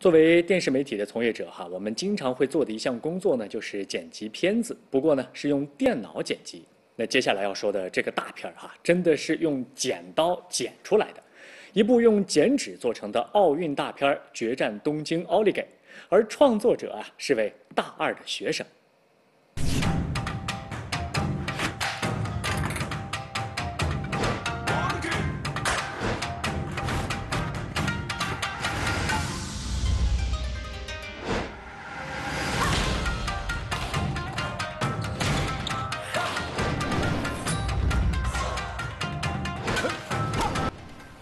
作为电视媒体的从业者哈，我们经常会做的一项工作呢，就是剪辑片子。不过呢，是用电脑剪辑。那接下来要说的这个大片儿哈，真的是用剪刀剪出来的，一部用剪纸做成的奥运大片《决战东京奥利给》，而创作者啊是位大二的学生。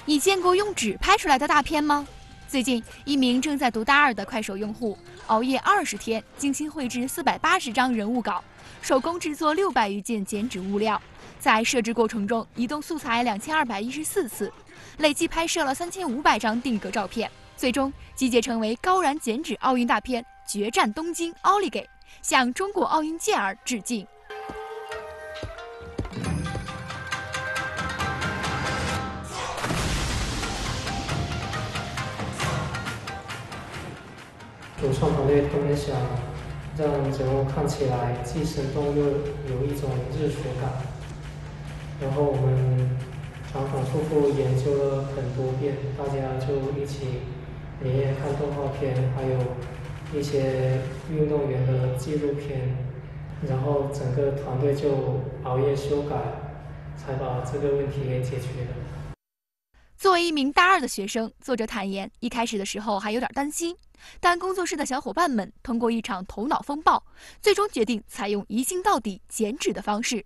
你见过用纸拍出来的大片吗？最近，一名正在读大二的快手用户熬夜二十天，精心绘制四百八十张人物稿，手工制作六百余件剪纸物料，在设置过程中移动素材两千二百一十四次，累计拍摄了三千五百张定格照片，最终集结成为高燃剪纸奥运大片《决战东京奥利给》，向中国奥运健儿致敬。主创团队他们想让人物看起来既生动又有一种日出感，然后我们反反复复研究了很多遍，大家就一起连夜看动画片，还有一些运动员的纪录片，然后整个团队就熬夜修改，才把这个问题给解决了。作为一名大二的学生，作者坦言，一开始的时候还有点担心，但工作室的小伙伴们通过一场头脑风暴，最终决定采用一镜到底剪纸的方式。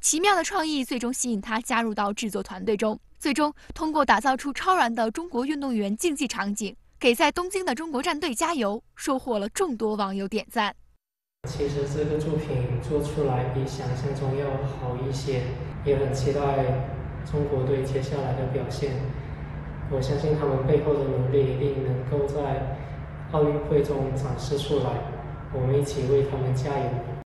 奇妙的创意最终吸引他加入到制作团队中，最终通过打造出超燃的中国运动员竞技场景，给在东京的中国战队加油，收获了众多网友点赞。其实这个作品做出来比想象中要好一些，也很期待。中国队接下来的表现，我相信他们背后的努力一定能够在奥运会中展示出来。我们一起为他们加油！